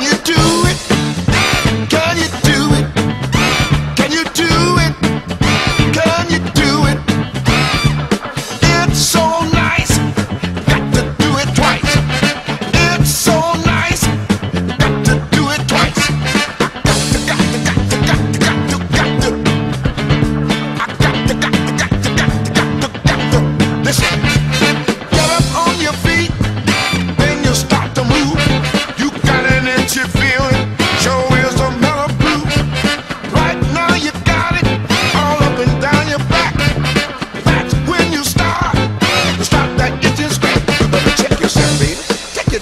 you do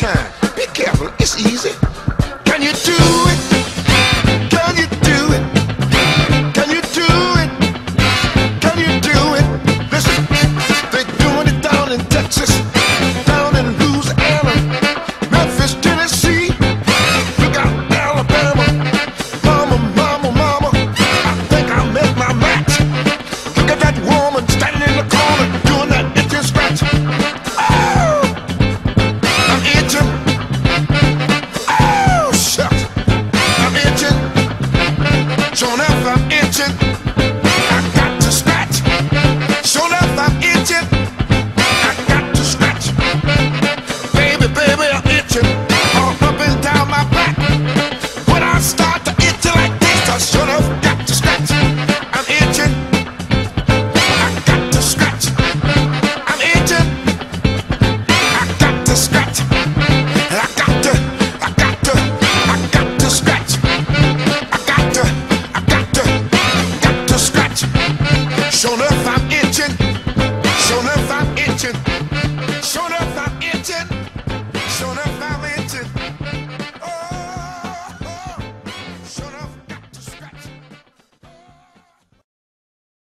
time. Be careful, it's easy. kitchen.